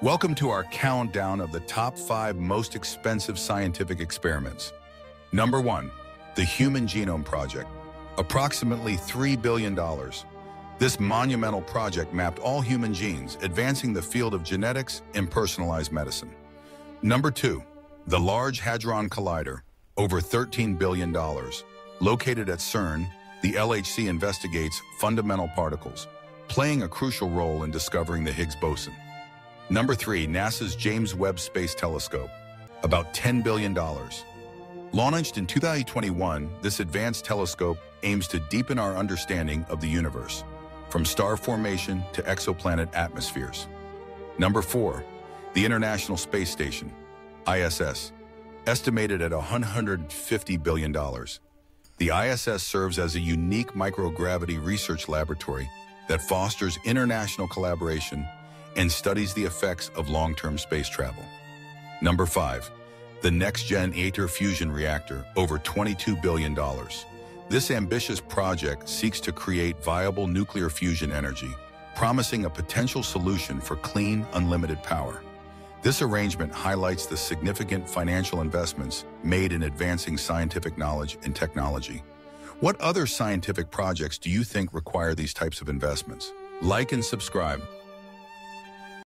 Welcome to our countdown of the top five most expensive scientific experiments. Number one, the Human Genome Project. Approximately $3 billion. This monumental project mapped all human genes, advancing the field of genetics and personalized medicine. Number two, the Large Hadron Collider. Over $13 billion. Located at CERN, the LHC investigates fundamental particles, playing a crucial role in discovering the Higgs boson. Number three, NASA's James Webb Space Telescope, about $10 billion. Launched in 2021, this advanced telescope aims to deepen our understanding of the universe, from star formation to exoplanet atmospheres. Number four, the International Space Station, ISS, estimated at $150 billion. The ISS serves as a unique microgravity research laboratory that fosters international collaboration and studies the effects of long-term space travel. Number five, the next-gen ITER fusion reactor, over $22 billion. This ambitious project seeks to create viable nuclear fusion energy, promising a potential solution for clean, unlimited power. This arrangement highlights the significant financial investments made in advancing scientific knowledge and technology. What other scientific projects do you think require these types of investments? Like and subscribe